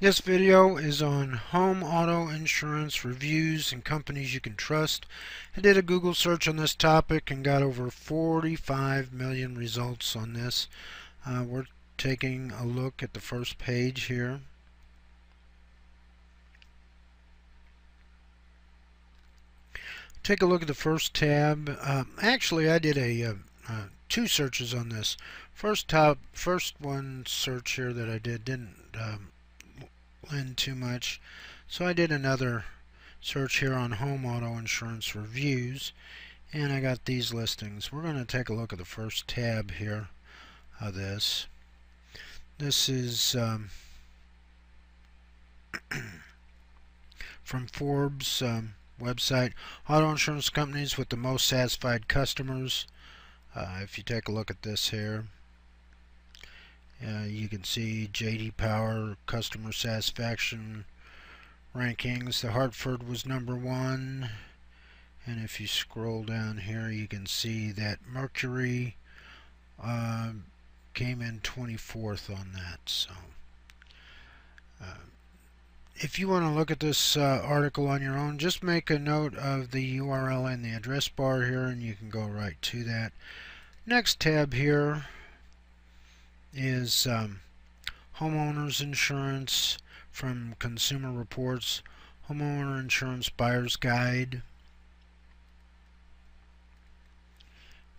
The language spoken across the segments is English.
This video is on home auto insurance reviews and companies you can trust. I did a Google search on this topic and got over 45 million results on this. Uh, we're taking a look at the first page here. Take a look at the first tab. Uh, actually, I did a uh, uh two searches on this. First tab, first one search here that I did didn't um, in too much. So I did another search here on home auto insurance reviews and I got these listings. We're going to take a look at the first tab here of this. This is um, from Forbes um, website. Auto insurance companies with the most satisfied customers. Uh, if you take a look at this here, uh, you can see JD Power customer satisfaction rankings. The Hartford was number one. And if you scroll down here, you can see that Mercury uh, came in 24th on that. So, uh, if you want to look at this uh, article on your own, just make a note of the URL in the address bar here, and you can go right to that. Next tab here is um, homeowners insurance from Consumer Reports, homeowner insurance buyer's guide.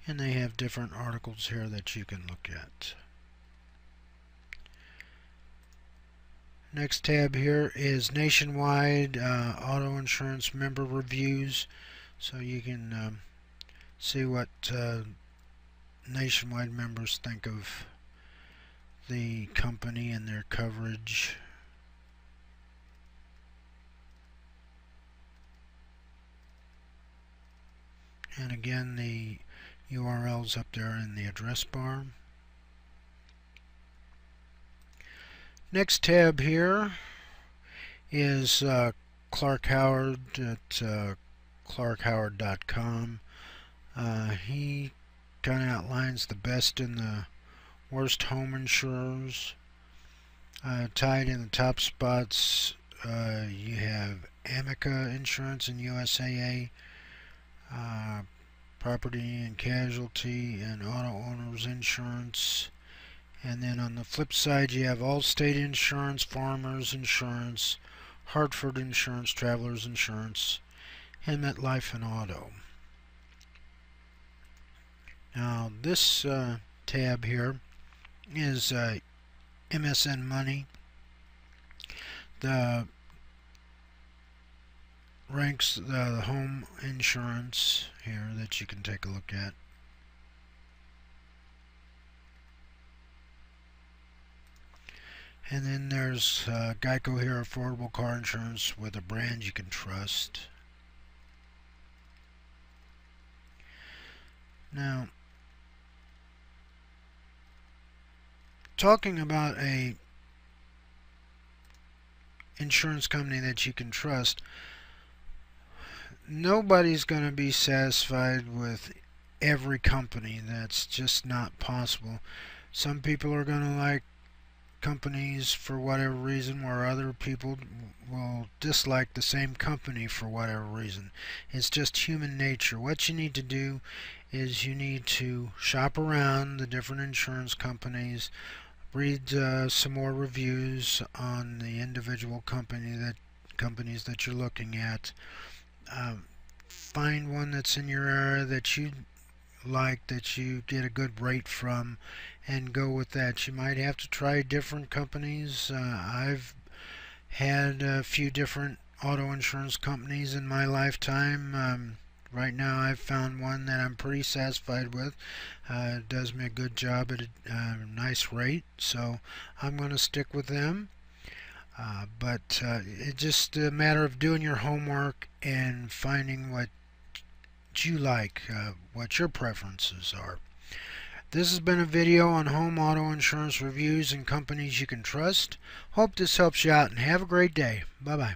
And they have different articles here that you can look at. Next tab here is nationwide uh, auto insurance member reviews. So you can um, see what uh, nationwide members think of the company and their coverage. And again, the URL's up there in the address bar. Next tab here is uh, Clark Howard at uh, clarkhoward.com. Uh, he kind of outlines the best in the worst home insurers. Uh, tied in the top spots, uh, you have Amica Insurance and USAA, uh, Property and Casualty and Auto Owners Insurance. And then on the flip side, you have Allstate Insurance, Farmers Insurance, Hartford Insurance, Travelers Insurance, and MetLife and Auto. Now, this uh, tab here is uh, MSN Money. The ranks the home insurance here that you can take a look at. And then there's uh, Geico here, affordable car insurance with a brand you can trust. Now, talking about a insurance company that you can trust, nobody's going to be satisfied with every company. That's just not possible. Some people are going to like companies for whatever reason where other people will dislike the same company for whatever reason. It's just human nature. What you need to do is you need to shop around the different insurance companies read uh, some more reviews on the individual company that companies that you're looking at. Um, find one that's in your area that you like, that you get a good rate from, and go with that. You might have to try different companies. Uh, I've had a few different auto insurance companies in my lifetime. Um, right now I've found one that I'm pretty satisfied with. Uh, it does me a good job at a uh, nice rate, so I'm going to stick with them. Uh, but uh, it's just a matter of doing your homework and finding what you like, uh, what your preferences are. This has been a video on home auto insurance reviews and companies you can trust. Hope this helps you out and have a great day. Bye-bye.